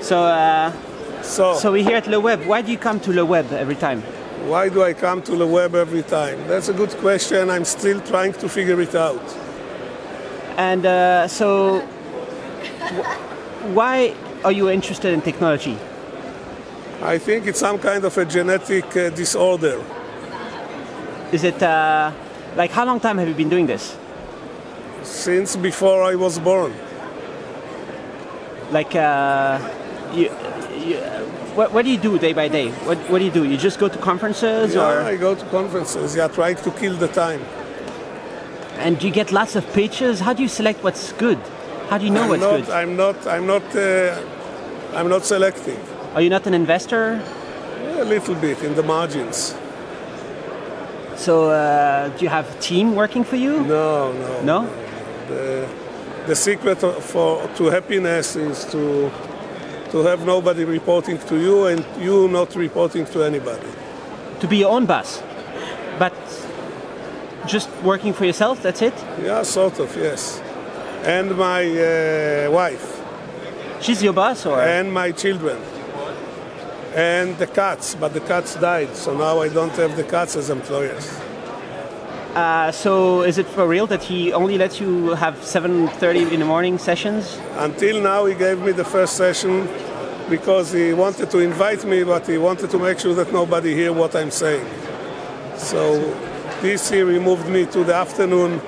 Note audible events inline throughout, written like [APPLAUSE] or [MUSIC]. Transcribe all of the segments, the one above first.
So, uh, So, so we're here at Le Web. Why do you come to Le Web every time? why do I come to the web every time? That's a good question. I'm still trying to figure it out. And uh, so, why are you interested in technology? I think it's some kind of a genetic uh, disorder. Is it uh, like how long time have you been doing this? Since before I was born. Like, uh, you, you, what, what do you do day by day? What, what do you do? You just go to conferences, Yeah, or I go to conferences. Yeah, trying to kill the time. and do you get lots of pitches? How do you select what's good? How do you know I'm what's not, good? I'm not. I'm not. Uh, I'm not selecting. Are you not an investor? A little bit in the margins. So, uh, do you have a team working for you? No, no. No? The, the secret for to happiness is to to have nobody reporting to you and you not reporting to anybody. To be your own boss, but just working for yourself. That's it. Yeah, sort of. Yes. And my uh, wife She's your boss, or and my children and the cats, but the cats died, so now I don't have the cats as employers. Uh, so is it for real that he only lets you have 7:30 in the morning sessions? Until now, he gave me the first session because he wanted to invite me, but he wanted to make sure that nobody hear what I'm saying. So this year he moved me to the afternoon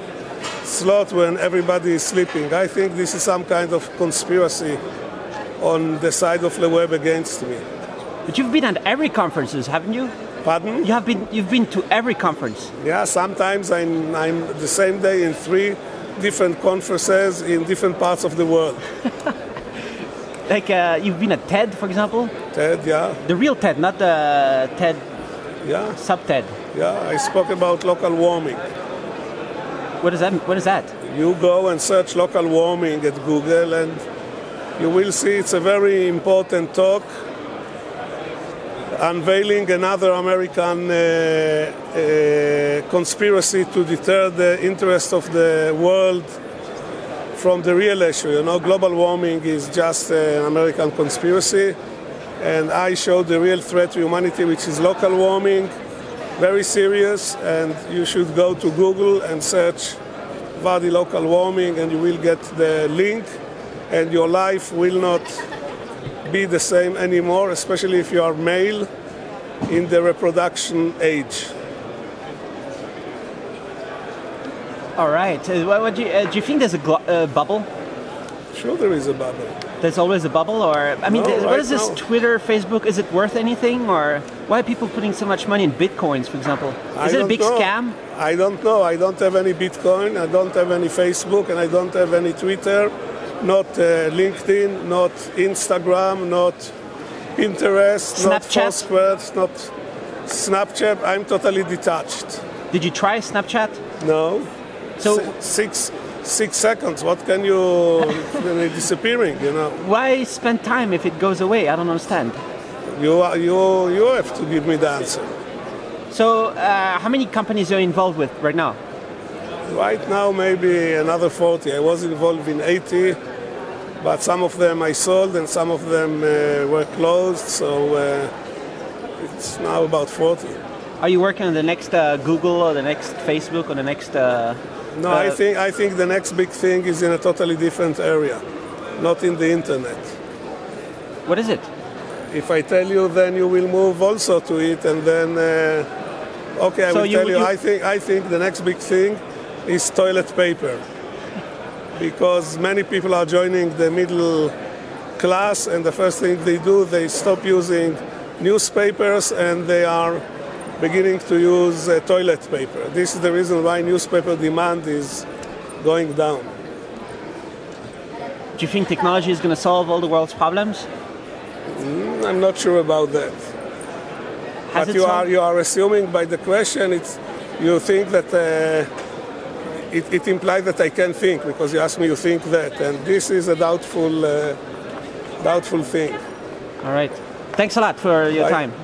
slot when everybody is sleeping. I think this is some kind of conspiracy on the side of the web against me. But you've been at every conferences, haven't you? Pardon? You have been. You've been to every conference. Yeah, sometimes I'm, I'm the same day in three different conferences in different parts of the world. [LAUGHS] Like uh, you've been at TED, for example. Ted, yeah, The real TED, not the TED yeah, sub TED. yeah. I spoke about local warming. What is that? What is that? You go and search local warming at Google, and you will see it's a very important talk unveiling another American uh, uh, conspiracy to deter the interest of the world from the real issue. You know, global warming is just an American conspiracy, and I showed the real threat to humanity, which is local warming. Very serious, and you should go to Google and search Vardi local warming, and you will get the link, and your life will not be the same anymore, especially if you are male in the reproduction age. All right. Uh, what, what do, you, uh, do you think there's a uh, bubble? Sure, there is a bubble. There's always a bubble, or I mean, No, right is this now- Twitter, Facebook? Is it worth anything, or why are people putting so much money in bitcoins, for example? I Is it a big know. scam? I don't know. I don't have any Bitcoin. I don't have any Facebook, and I don't have any Twitter, not uh, LinkedIn, not Instagram, not Pinterest, not Snapchat? Foursquare, not Snapchat. I'm totally detached. Did you try Snapchat? No. So Si- six six seconds. What can you? it's [LAUGHS] disappearing. You know. why spend time if it goes away? I don't understand. You are- you you have to give me the answer. So, uh, how many companies are you involved with right now? Right now, maybe another 40. I was involved in 80, but some of them I sold and some of them uh, were closed, so uh, it's now about 40. Are you working on the next uh, Google or the next Facebook or the next? Uh, No, I think I think the next big thing is in a totally different area, not in the internet. what is it? If I tell you, then you will move also to it, and then uh, okay, I So will you- tell you. you- I think I think the next big thing is toilet paper, because many people are joining the middle class, and the first thing they do, they stop using newspapers, and they are beginning to use uh, toilet paper. This is the reason why newspaper demand is going down. Do you think technology is going to solve all the world's problems? I'm not sure about that. Has but you solved- are you are assuming by the question it's you think that uh, it, it implies that I can think because you asked me you think that and this is a doubtful uh, doubtful thing. All right. Thanks a lot for your Bye. time.